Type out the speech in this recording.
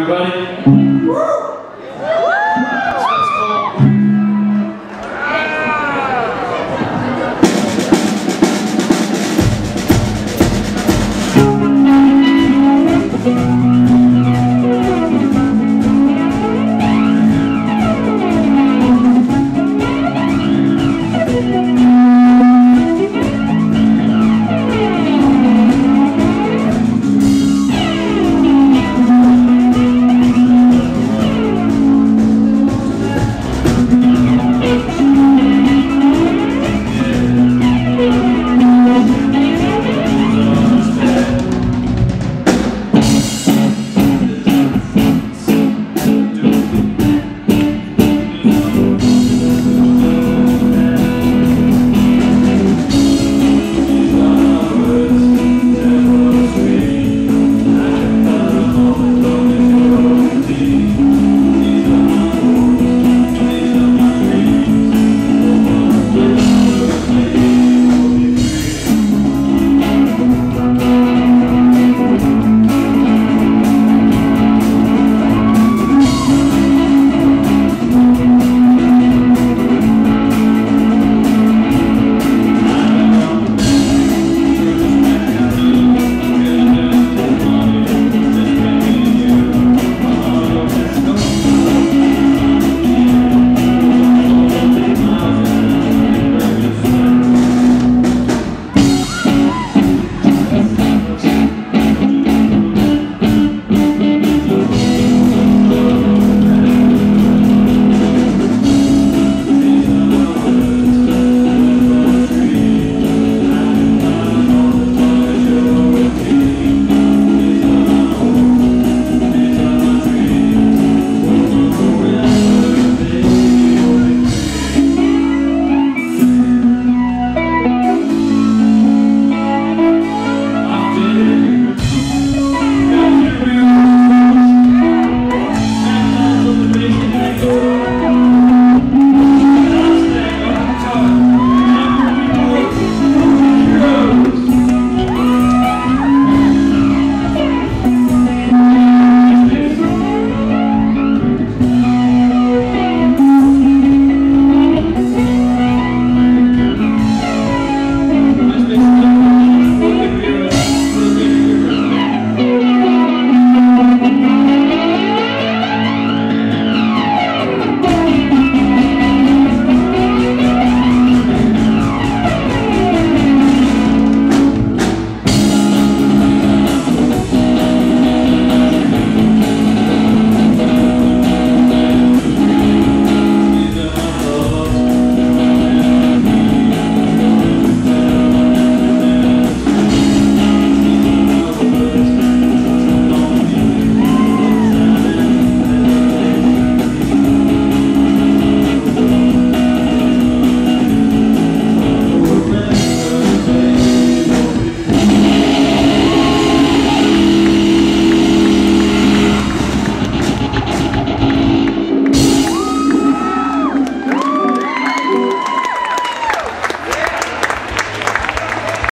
everybody.